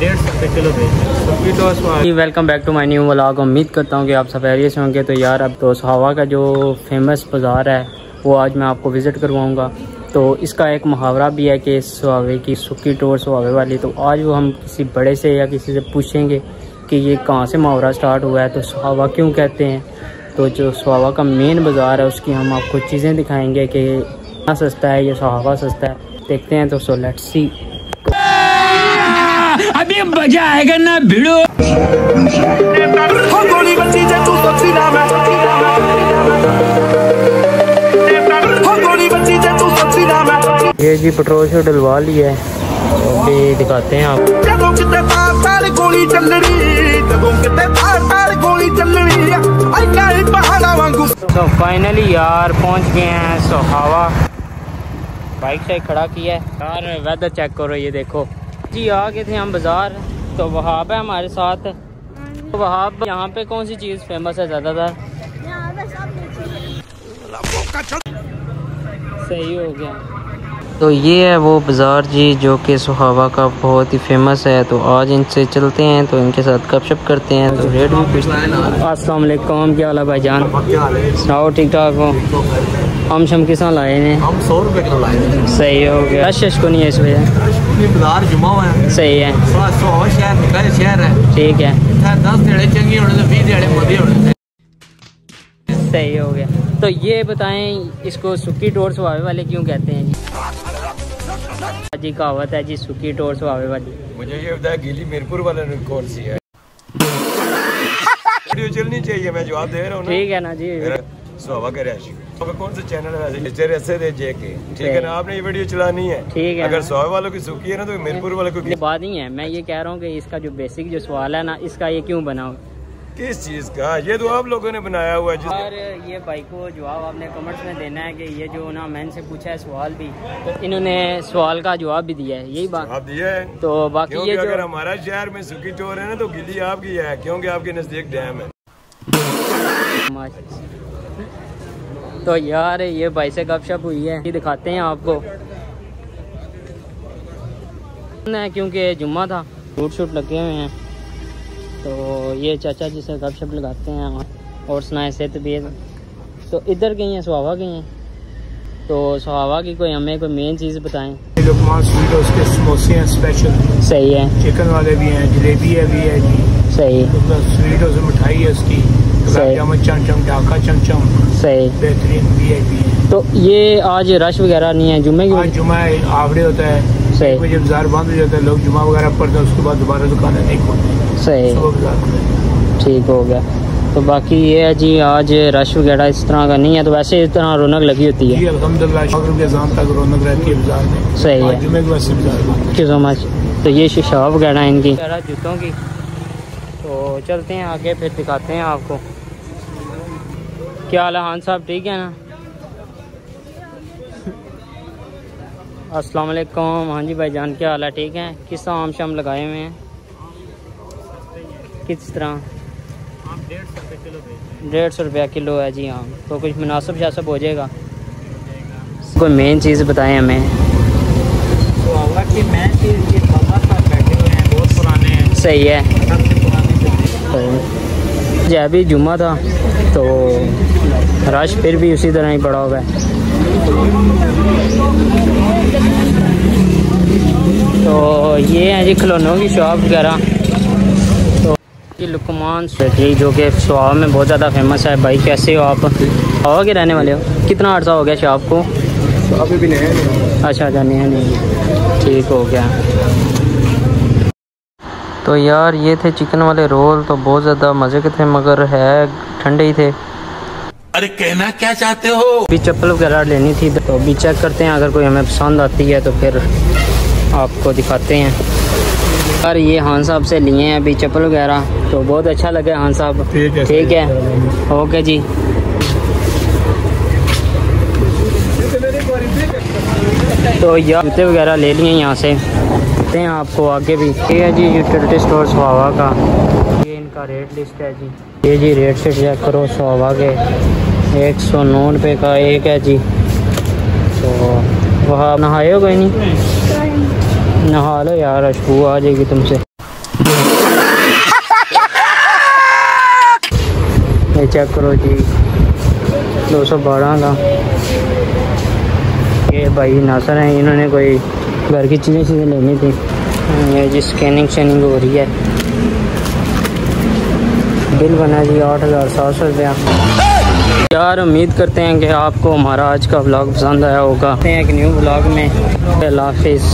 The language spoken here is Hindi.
डेढ़ सौ रुपये kilo welcome back to my new vlog उम्मीद करता हूँ कि आप एरिया से होंगे। तो यार, अब तो सुहावा का जो फ़ेमस बाज़ार है, वो आज मैं आपको विज़िट करवाऊँगा। तो इसका एक मुहावरा भी है कि सुहावे की सुखी टोर सुहावे वाली। तो आज वो हम किसी बड़े से या किसी से पूछेंगे कि ये कहाँ से मुहावरा स्टार्ट हुआ है। तो सुहावा क्यों कहते हैं? तो जो सुहावा का मेन बाज़ार है, उसकी हम आपको चीज़ें दिखाएँगे कि कितना सस्ता है, ये सुहावा सस्ता है। देखते हैं तो सो लेट्स सी अभी मज़ा आएगा ना भिड़ो। ये जी पेट्रोल शो डलवा लिया है। अभी दिखाते हैं आप। तो फाइनली यार पहुँच गए हैं सोहावा। बाइक से खड़ा किया है। कार में वेदर चेक करो ये देखो। जी आ गए थे हम बाज़ार तो वहाब है हमारे साथ। तो वहाब यहाँ पे कौन सी चीज़ फ़ेमस है ज़्यादातर? सही हो गया। तो ये है वो बाज़ार जी जो कि सुहावा का बहुत ही फ़ेमस है। तो आज इनसे चलते हैं तो इनके साथ गपशप करते हैं। तो रेट भी पूछते हैं। अस्सलाम क्या हाल है भाई जान सुनाओ ठीक ठाक हो? हम शम किस लाए ने हम सौ रुपए किलो लाए सही हो गया। रश रश को नहीं है इस वजह बाज़ार जुमा हुआ है। सही है। शहर निकले शहर है। ठीक है। दस चंगी होने तो बीस दिहाड़े मोदी होने। सही हो गया। तो ये बताएँ इसको सुखी टोर सुहावे वाले क्यों कहते हैं जी? जी कहावत है जी सुखी टोर सुहावे वाली। मुझे ये बताया गीली मीरपुर वाले कौन सी है? वीडियो चलनी चाहिए मैं जवाब दे रहा हूँ ठीक है ना जी। सुहावा का तो कौन सा चैनल है ठीक है ना? आपने ये वीडियो चलानी है। ठीक है अगर। सुहावे वालों की सुखी है ना तो मीरपुर वालों को बात नहीं है मैं ये कह रहा हूँ कि इसका जो बेसिक जो सवाल है ना इसका ये क्यों बना किस चीज़ का? ये तो आप लोगों ने बनाया हुआ है और ये भाई को जवाब आपने कमेंट्स में देना है कि ये जो ना मैंने से पूछा है सवाल भी तो इन्होंने सवाल का जवाब भी दिया है। यही बात। आप दिया है? तो बाकी ये अगर हमारा शहर में सुखी चोर है ना तो गिली आपकी है क्योंकि आपके नज़दीक डैम है। तो यार ये भाई से गपशप हुई है। ये दिखाते हैं आपको। क्योंकि जुम्मा था। शूट शूट लगे हुए हैं। तो ये चाचा जी से गपशप लगाते हैं और सुनाए सेहत भी तो इधर गई हैं सुहावा गई हैं। तो सुहावा की कोई हमें कोई मेन चीज़ बताएँ। लुकमान स्वीट है उसके समोसे हैं स्पेशल सही है। चिकन वाले भी हैं जलेबी है भी है जी। सही। उसका स्वीट है उसमें मिठाई है उसकी। सही। जामुन चमचम ढाका चमचम। सही। बेहतरीन आई है तो ये आज रश वगैरह नहीं है? जुम्मे की आज जुमा है आवड़े होता है। सही। एक बजे बाज़ार बंद हो जाता है लोग जुमा वगैरह पढ़ते हैं उसके बाद दोबारा दुकानें नहीं खोलते। सही। ठीक हो गया। तो बाकी ये है जी आज रश वगैरह इस तरह का नहीं है तो वैसे इस तरह रौनक लगी होती है। है सही है। आज जुमे के बाद से बाज़ार बंद। थैंक यू सो मच तो ये शॉप वगैरह है इनकी। जूतों की। तो चलते हैं आगे फिर दिखाते हैं आपको। क्या हाल है? खान साहब ठीक है ना? अस्सलाम वालेकुम। हाँ जी भाईजान क्या हाल है? ठीक है? किस तरह आम शाम लगाए हुए हैं? किस तरह? डेढ़ सौ रुपये किलो है जी आम। तो कुछ मुनासिब शासब हो जाएगा? कोई मेन चीज़ बताएँ हमें। तो सही है। पुराने जब भी जुम्मा था तो रश फिर भी उसी तरह ही पड़ा हुआ है। तो ये है जी खिलौनों की शॉप वगैरह। तो ये लुकमान बेकरी जो कि सुहाव में बहुत ज़्यादा फ़ेमस है। भाई कैसे हो आप? सुहावा के रहने वाले हो? कितना अर्सा हो गया शॉप को? अभी भी नहीं अच्छा अच्छा नहीं नहीं ठीक हो गया। तो यार ये थे चिकन वाले रोल। तो बहुत ज़्यादा मज़े के थे मगर है ठंडे ही थे। अरे कहना क्या चाहते हो? अभी चप्पल वगैरह लेनी थी तो अभी चेक करते हैं। अगर कोई हमें पसंद आती है तो फिर आपको दिखाते हैं। यार ये हान साहब से लिए हैं अभी चप्पल वगैरह तो बहुत अच्छा लगा हान साहब। ठीक है, ठीक है। ओके जी। तो यार जूते वगैरह ले लिए यहाँ से। देखते हैं आपको आगे भी। ये है जी यूटिलिटी स्टोर सुहावा का। ये इनका रेट लिस्ट है जी। ये जी रेट से चेक करो, सौ के एक सौ नौ रुपये का एक है जी। तो वहाँ नहाए हो कोई नहीं? नहा लो यार खुशबू आ जाएगी तुमसे। ये चेक करो जी, दो सौ बारह का। ये भाई नासर हैं, इन्होंने कोई घर की चीज़ें चीज़ें लेनी थी। ये जी स्कैनिंग शैनिंग हो रही है। बिल बना जी आठ हज़ार सात सौ रुपया। यार, उम्मीद करते हैं कि आपको हमारा आज का ब्लॉग पसंद आया होगा। एक न्यू ब्लॉग में। अल्लाह हाफिज़।